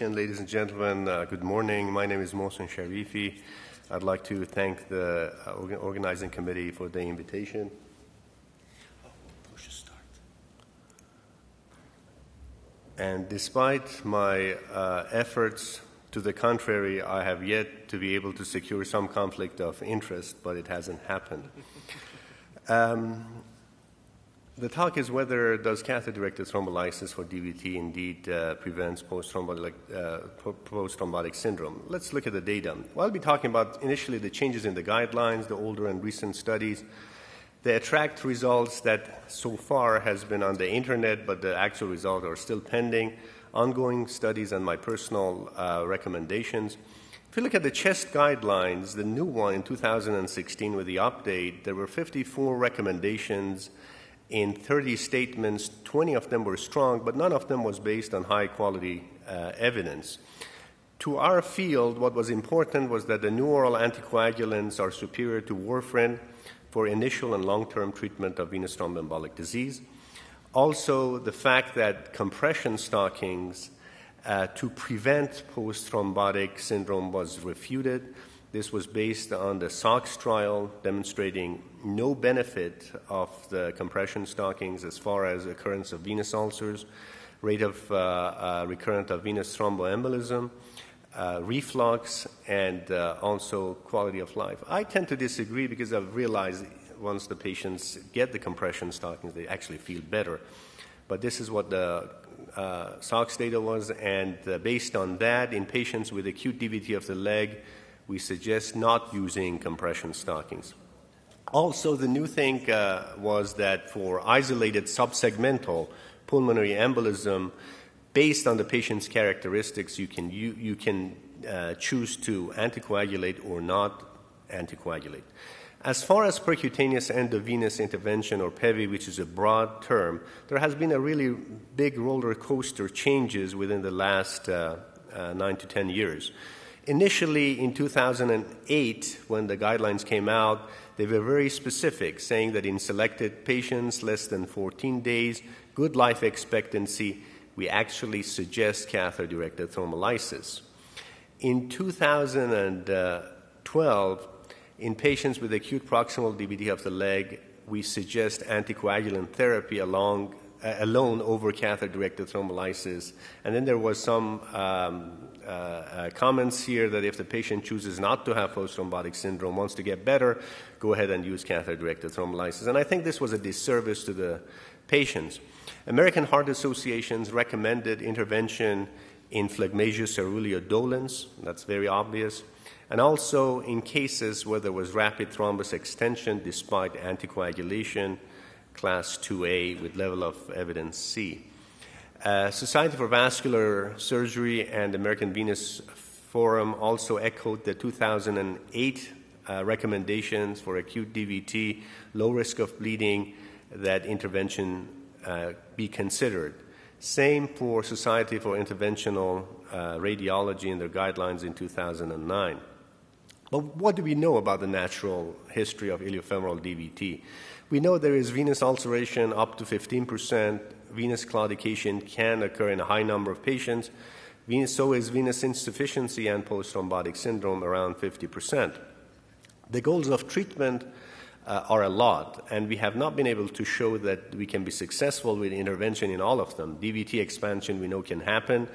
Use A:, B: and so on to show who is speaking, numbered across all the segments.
A: Ladies and gentlemen, uh, good morning. My name is Mohsen Sharifi. I'd like to thank the uh, organizing committee for the invitation. And despite my uh, efforts to the contrary, I have yet to be able to secure some conflict of interest, but it hasn't happened. Um, the talk is whether does catheter-directed thrombolysis for DVT indeed uh, prevents post-thrombotic, uh, post-thrombotic syndrome. Let's look at the data. Well, I'll be talking about initially the changes in the guidelines, the older and recent studies, the ATTRACT results that so far has been on the internet, but the actual results are still pending, ongoing studies, and my personal uh, recommendations. If you look at the chest guidelines, the new one in 2016 with the update, there were 54 recommendations in 30 statements, 20 of them were strong, but none of them was based on high quality uh, evidence. To our field, what was important was that the new oral anticoagulants are superior to warfarin for initial and long term treatment of venous thromboembolic disease. Also, the fact that compression stockings uh, to prevent post thrombotic syndrome was refuted. This was based on the SOX trial demonstrating no benefit of the compression stockings as far as occurrence of venous ulcers, rate of uh, uh, recurrent of venous thromboembolism, uh, reflux, and uh, also quality of life. I tend to disagree because I've realized once the patients get the compression stockings, they actually feel better. But this is what the uh, SOX data was, and uh, based on that, in patients with acute DVT of the leg, we suggest not using compression stockings. Also, the new thing uh, was that for isolated subsegmental pulmonary embolism, based on the patient's characteristics, you can, you, you can uh, choose to anticoagulate or not anticoagulate. As far as percutaneous endovenous intervention or PEVI, which is a broad term, there has been a really big roller coaster changes within the last uh, uh, nine to ten years. Initially, in 2008, when the guidelines came out, they were very specific, saying that in selected patients less than 14 days, good life expectancy, we actually suggest catheter directed thrombolysis. In 2012, in patients with acute proximal DVT of the leg, we suggest anticoagulant therapy along, uh, alone over catheter directed thrombolysis. And then there was some um, uh, uh, comments here that if the patient chooses not to have post thrombotic syndrome, wants to get better, go ahead and use catheter directed thrombolysis. And I think this was a disservice to the patients. American Heart Association's recommended intervention in phlegmasia cerulea dolens, that's very obvious, and also in cases where there was rapid thrombus extension despite anticoagulation, class 2A with level of evidence C. Uh, Society for Vascular Surgery and American Venous Forum also echoed the 2008 uh, recommendations for acute DVT, low risk of bleeding, that intervention uh, be considered. Same for Society for Interventional uh, Radiology in their guidelines in 2009. But what do we know about the natural history of iliofemoral DVT? We know there is venous ulceration up to 15%, venous claudication can occur in a high number of patients. Venous, so is venous insufficiency and post thrombotic syndrome around 50%. The goals of treatment uh, are a lot, and we have not been able to show that we can be successful with intervention in all of them. DVT expansion we know can happen,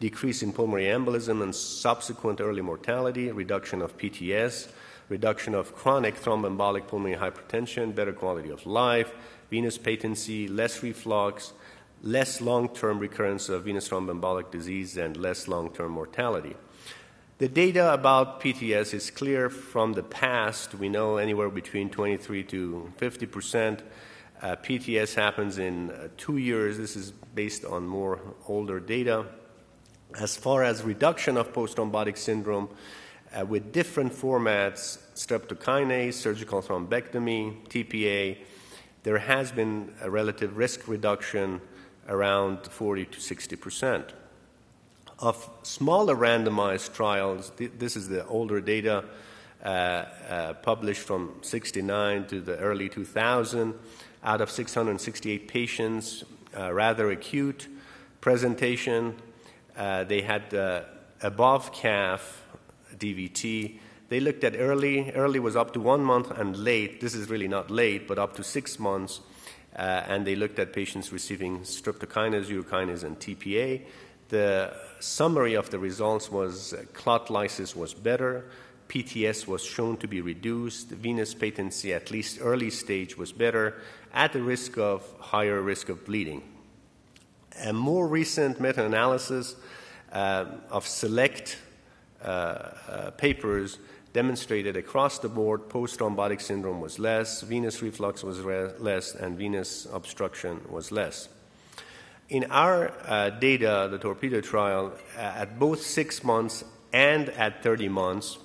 A: decrease in pulmonary embolism and subsequent early mortality, reduction of PTS, reduction of chronic thromboembolic pulmonary hypertension, better quality of life, venous patency, less reflux, less long term recurrence of venous thromboembolic disease, and less long term mortality. The data about PTS is clear from the past. We know anywhere between 23 to 50 percent. Uh, PTS happens in uh, two years. This is based on more older data. As far as reduction of post thrombotic syndrome, uh, with different formats streptokinase, surgical thrombectomy, TPA there has been a relative risk reduction around 40 to 60 percent. Of smaller randomized trials, th- this is the older data uh, uh, published from 69 to the early 2000. Out of 668 patients, uh, rather acute presentation, Uh, they had uh, above calf DVT. They looked at early. Early was up to one month, and late, this is really not late, but up to six months. Uh, and they looked at patients receiving streptokinase, urokinase, and TPA. The summary of the results was uh, clot lysis was better, PTS was shown to be reduced, venous patency at least early stage was better, at the risk of higher risk of bleeding. A more recent meta-analysis uh, of select uh, uh, papers demonstrated across the board post thrombotic syndrome was less, venous reflux was re- less, and venous obstruction was less. In our uh, data, the torpedo trial, uh, at both six months and at 30 months,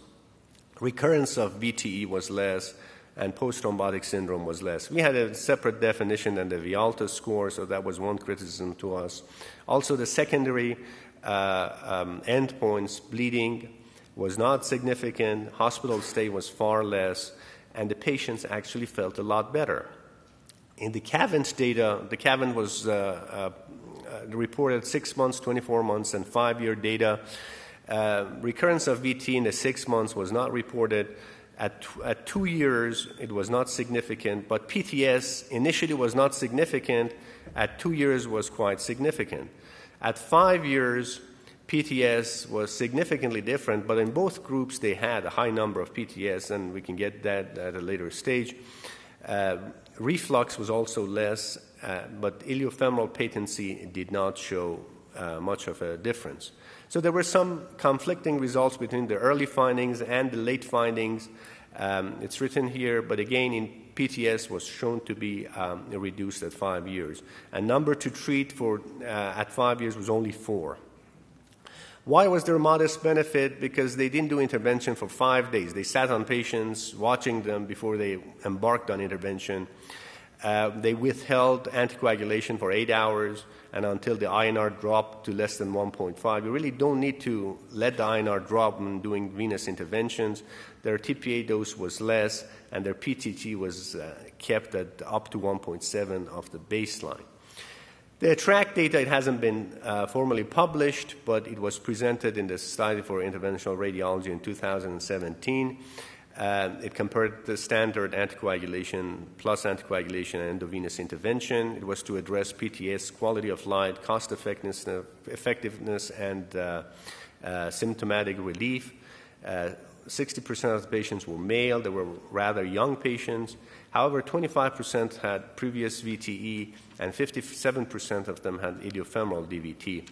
A: recurrence of VTE was less and post thrombotic syndrome was less. We had a separate definition than the Villalta score, so that was one criticism to us. Also, the secondary uh, um, endpoints, bleeding, was not significant, hospital stay was far less, and the patients actually felt a lot better. In the CAVENT data, the CAVENT was uh, uh, reported six months, 24 months, and five year data. Uh, recurrence of VT in the six months was not reported. At, at two years, it was not significant, but PTS initially was not significant. At two years, was quite significant. At five years, PTS was significantly different, but in both groups they had a high number of PTS, and we can get that at a later stage. Uh, reflux was also less, uh, but iliofemoral patency did not show uh, much of a difference. So there were some conflicting results between the early findings and the late findings. Um, it's written here, but again, in PTS was shown to be um, reduced at five years. And number to treat for uh, at five years was only four. Why was there a modest benefit? Because they didn't do intervention for five days. They sat on patients, watching them before they embarked on intervention. Uh, they withheld anticoagulation for eight hours and until the INR dropped to less than 1.5. You really don't need to let the INR drop when doing venous interventions. Their TPA dose was less, and their PTT was uh, kept at up to 1.7 of the baseline. The ATTRACT data, it hasn't been uh, formally published, but it was presented in the Society for Interventional Radiology in 2017. Uh, it compared the standard anticoagulation plus anticoagulation and endovenous intervention. It was to address PTS, quality of life, cost effectiveness, effectiveness and uh, uh, symptomatic relief. 60% uh, of the patients were male, they were rather young patients. However, 25% had previous VTE, and 57% of them had iliofemoral DVT.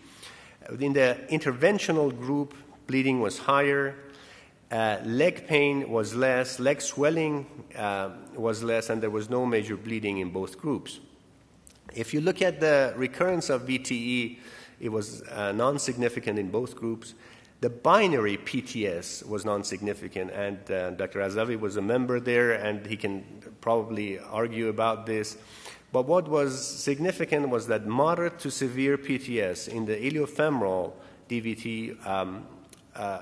A: In the interventional group, bleeding was higher, uh, leg pain was less, leg swelling uh, was less, and there was no major bleeding in both groups. If you look at the recurrence of VTE, it was uh, non significant in both groups. The binary PTS was non significant, and uh, Dr. Razavi was a member there, and he can probably argue about this. But what was significant was that moderate to severe PTS in the iliofemoral DVT um, uh,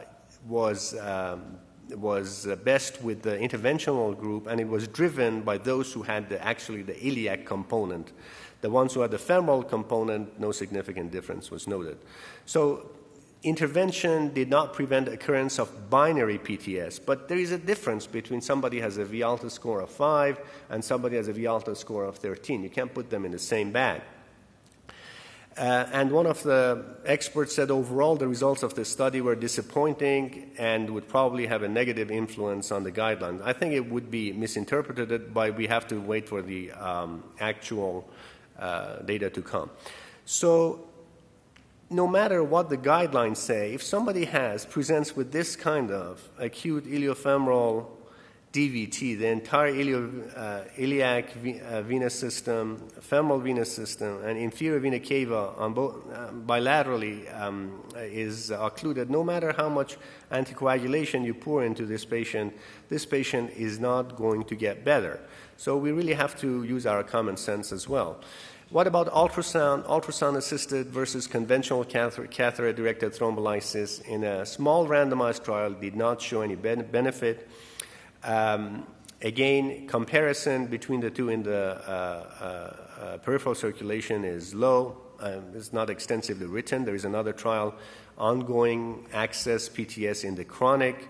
A: was, um, was best with the interventional group, and it was driven by those who had the, actually the iliac component. The ones who had the femoral component, no significant difference was noted. So intervention did not prevent occurrence of binary PTS, but there is a difference between somebody has a Villalta score of 5 and somebody has a Villalta score of 13. You can't put them in the same bag. Uh, and one of the experts said overall the results of the study were disappointing and would probably have a negative influence on the guidelines. I think it would be misinterpreted, but we have to wait for the um, actual uh, data to come. So no matter what the guidelines say, if somebody has presents with this kind of acute iliofemoral DVT, the entire ilio, uh, iliac v- uh, venous system, femoral venous system, and inferior vena cava on both, uh, bilaterally um, is occluded, no matter how much anticoagulation you pour into this patient, this patient is not going to get better. So we really have to use our common sense as well. What about ultrasound, ultrasound assisted versus conventional catheter directed thrombolysis? In a small randomized trial, did not show any ben- benefit. Um, again, comparison between the two in the uh, uh, uh, peripheral circulation is low. Um, it's not extensively written. There is another trial ongoing, access PTS in the chronic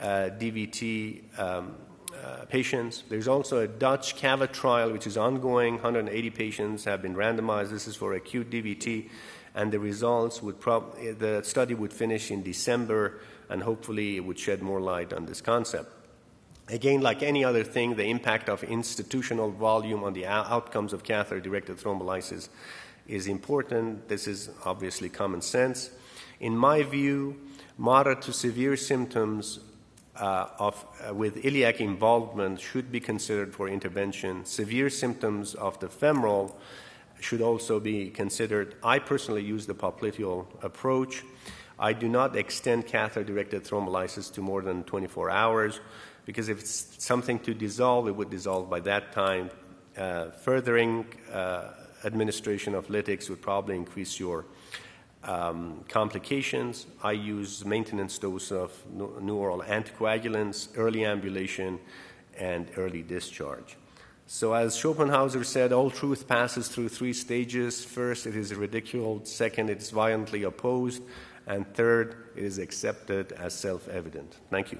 A: uh, DVT um, uh, patients. There's also a Dutch CAVA trial, which is ongoing. 180 patients have been randomized. This is for acute DVT, and the results would prob- the study would finish in December, and hopefully it would shed more light on this concept. Again, like any other thing, the impact of institutional volume on the outcomes of catheter directed thrombolysis is important. This is obviously common sense. In my view, moderate to severe symptoms uh, of, uh, with iliac involvement should be considered for intervention. Severe symptoms of the femoral should also be considered. I personally use the popliteal approach. I do not extend catheter directed thrombolysis to more than 24 hours because if it's something to dissolve, it would dissolve by that time. Uh, furthering uh, administration of lytics would probably increase your um, complications. I use maintenance dose of new oral anticoagulants, early ambulation, and early discharge. So, as Schopenhauer said, all truth passes through three stages. First, it is ridiculed. Second, it is violently opposed. And third, it is accepted as self evident. Thank you.